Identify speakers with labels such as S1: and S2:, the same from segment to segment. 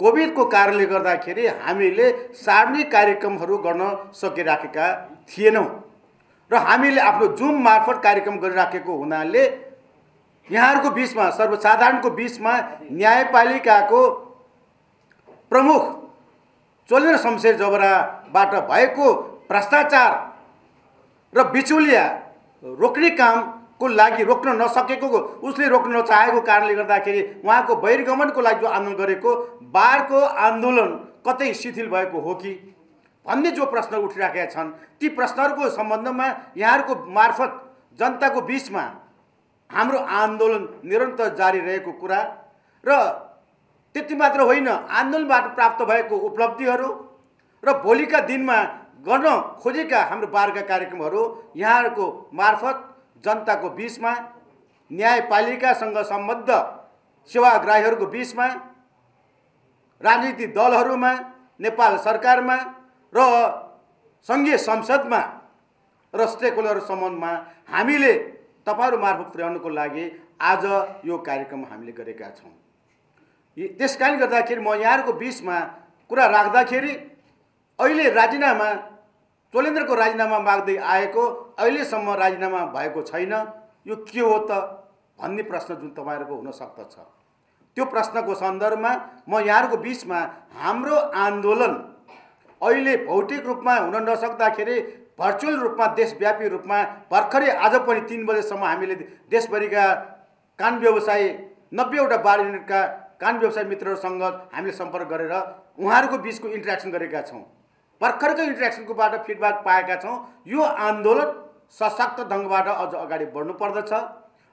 S1: कोभिडको कारणले गर्दाखेरि हामीले सार्वजनिक कार्यक्रमहरू गर्न सकिराखेका थिएनौँ। र हामीले आफ्नो जुम मार्फत कार्यक्रम गरिराखेको हुनाले यहाँहरूको बिचमा सर्वसाधारणको बिचमा न्यायपालिकाको प्रमुख चोलेर शमशेर जबराबाट भएको भ्रष्टाचार र बिचौलिया रोक्ने कामको लागि रोक्न नसकेको उसले रोक्न नचाहेको कारणले गर्दाखेरि उहाँको बहिर्गमनको लागि जो आन्दोलन गरेको बारको आन्दोलन कतै शिथिल भएको हो कि? भन्ने जो प्रश्न उठिराखेका छन् ती प्रश्नहरूको सम्बन्धमा यहाँहरूको मार्फत जनताको बिचमा हाम्रो आन्दोलन निरन्तर जारी रहेको कुरा र त्यति मात्र होइन आन्दोलनबाट प्राप्त भएको उपलब्धिहरू र भोलिका दिनमा गर्न खोजेका हाम्रो बारका कार्यक्रमहरू यहाँहरूको मार्फत जनताको बिचमा न्यायपालिकासँग सम्बद्ध सेवाग्राहीहरूको बिचमा राजनीतिक दलहरूमा नेपाल सरकारमा र सङ्घीय संसदमा र स्टेक सम्बन्धमा हामीले तपाईँहरू मार्फत पुर्याउनुको लागि आज यो कार्यक्रम हामीले गरेका छौँ। त्यस कारणले गर्दाखेरि म यहाँहरूको बिचमा कुरा राख्दाखेरि अहिले राजीनामा चोलेन्द्रको राजीनामा माग्दै आएको अहिलेसम्म राजीनामा भएको छैन। यो के हो त भन्ने प्रश्न जुन तपाईँहरूको हुन सक्दछ। त्यो प्रश्नको सन्दर्भमा म यहाँहरूको बिचमा हाम्रो आन्दोलन अहिले भौतिक रूपमा हुन नसक्दाखेरि भर्चुअल रूपमा देशव्यापी रूपमा भर्खरै आज पनि तिन बजेसम्म हामीले देशभरिका कान व्यवसायी नब्बेवटा बार युनिटका कान व्यवसाय मित्रहरूसँग हामीले सम्पर्क गरेर उहाँहरूको बिचको इन्ट्रेक्सन गरेका छौँ। भर्खरको इन्ट्रेक्सनकोबाट फिडब्याक पाएका छौँ। यो आन्दोलन सशक्त ढङ्गबाट अझ अगाडि बढ्नु पर्दछ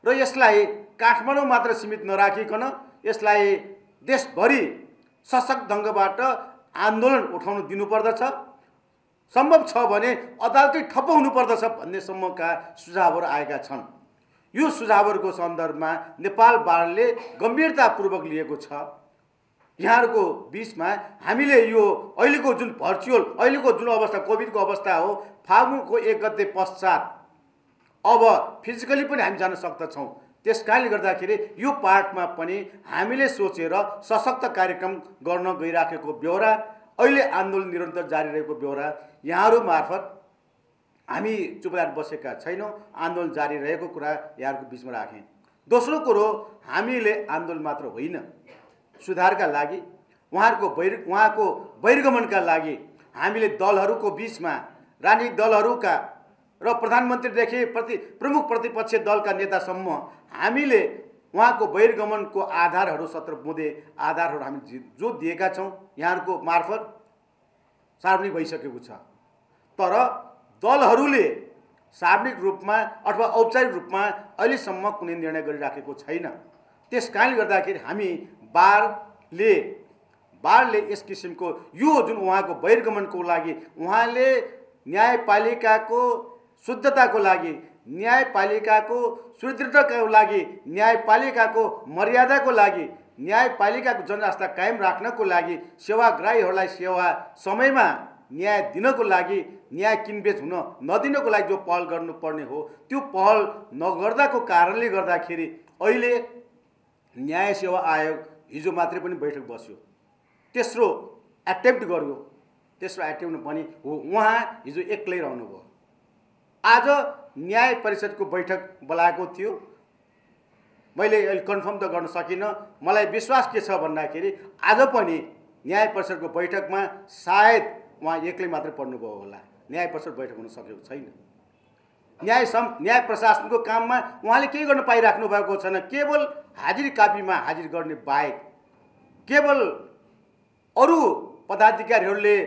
S1: र यसलाई काठमाडौँ मात्र सीमित नराखिकन यसलाई देशभरि सशक्त ढङ्गबाट आन्दोलन उठाउनु दिनुपर्दछ सम्भव छ भने अदालतै ठप्प हुनुपर्दछ भन्नेसम्मका सुझावहरू आएका छन्। यो सुझावहरूको सन्दर्भमा नेपाल बारले गम्भीरतापूर्वक लिएको छ। यहाँहरूको बिचमा हामीले यो अहिलेको जुन भर्चुअल अहिलेको जुन अवस्था कोभिडको अवस्था हो फागुनको एक गते पश्चात अब फिजिकली पनि हामी जान सक्दछौँ। त्यस कारणले गर्दाखेरि यो पार्टमा पनि हामीले सोचेर सशक्त कार्यक्रम गर्न गइराखेको बेहोरा अहिले आन्दोलन निरन्तर जारी रहेको बेहोरा यहाँहरू मार्फत हामी चुपलाएर बसेका छैनौँ आन्दोलन जारी रहेको कुरा यहाँहरूको बिचमा राखेँ। दोस्रो कुरो हामीले आन्दोलन मात्र होइन। सुधारका लागि उहाँहरूको बहिर उहाँको बहिर्गमनका लागि हामीले दलहरूको बिचमा राजनीतिक दलहरूका र प्रधानमन्त्रीदेखि प्रति प्रमुख प्रतिपक्ष दलका नेतासम्म हामीले उहाँको बहिर्गमनको आधारहरू सत्र बुँदे आधारहरू हामी जि- दिएका छौँ यहाँहरूको मार्फत सार्वजनिक भइसकेको छ। तर दलहरूले सार्वजनिक रूपमा अथवा औपचारिक रूपमा अहिलेसम्म कुनै निर्णय गरिराखेको छैन। त्यस कारणले गर्दाखेरि हामी बारले बारले यस किसिमको यो जुन उहाँको बहिर्गमनको लागि उहाँले न्यायपालिकाको शुद्धताको लागि न्यायपालिकाको सुदृढताको लागि न्यायपालिकाको मर्यादाको लागि न्यायपालिकाको जनआस्था कायम राख्नको लागि सेवाग्राहीहरूलाई सेवा समयमा न्याय दिनको लागि न्याय किनबेच हुन नदिनको लागि जो पहल गर्नुपर्ने हो त्यो पहल नगर्दाको कारणले गर्दाखेरि अहिले न्याय सेवा आयोग हिजो मात्रै पनि बैठक बस्यो। तेस्रो एटेम्प्ट गर्यो। तेस्रो एटेम्प्ट पनि हो उहाँ हिजो एक्लै रहनुभयो। आज न्याय परिषदको बैठक बोलाएको थियो। मैले अहिले कन्फर्म त गर्न सकिनँ। मलाई विश्वास के छ भन्दाखेरि आज पनि न्याय परिषदको बैठकमा सायद उहाँ एक्लै मात्रै पढ्नुभयो होला। न्याय परिषद बैठक हुन सकेको छैन। न्याय सम न्याय प्रशासनको काममा उहाँले केही गर्न पाइराख्नु भएको छैन। केवल हाजिरी कापीमा हाजिर गर्ने बाहेक केवल अरू पदाधिकारीहरूले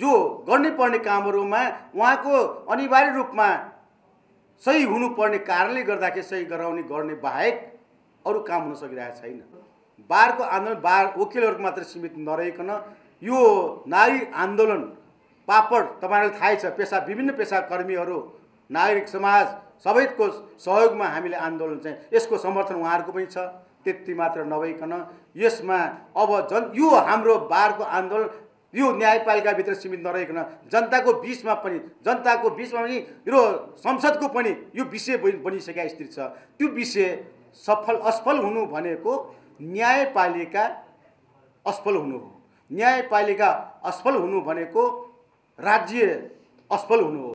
S1: जो गर्नै पर्ने कामहरूमा उहाँको अनिवार्य रूपमा सही हुनुपर्ने कारणले गर्दाखेरि सही गराउने गर्ने बाहेक अरू काम हुन सकिरहेको छैन। बारको आन्दोलन बार वकिलहरूको मात्र सीमित नरहिकन यो नारी आन्दोलन पापड तपाईँहरूलाई थाहै छ पेसा विभिन्न पेसा कर्मीहरू नागरिक समाज सबैको सहयोगमा हामीले आन्दोलन चाहिँ यसको समर्थन उहाँहरूको पनि छ। त्यति मात्र नभइकन यसमा अब जन यो हाम्रो बारको आन्दोलन यो न्यायपालिकाभित्र सीमित नरहिकन जनताको बिचमा पनि जनताको बिचमा पनि यो संसदको पनि यो विषय बनि- बनिसकेका स्थिति छ। त्यो विषय सफल असफल हुनु भनेको न्यायपालिका असफल हुनु हो। न्यायपालिका असफल हुनु भनेको राज्य असफल हुनु हो।